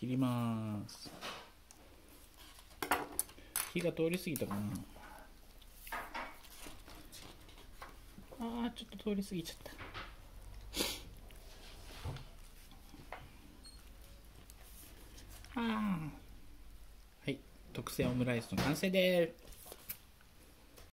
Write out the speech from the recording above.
切ります。火が通り過ぎたかな。あーちょっと通り過ぎちゃった。ああはい。特製オムライスの完成です。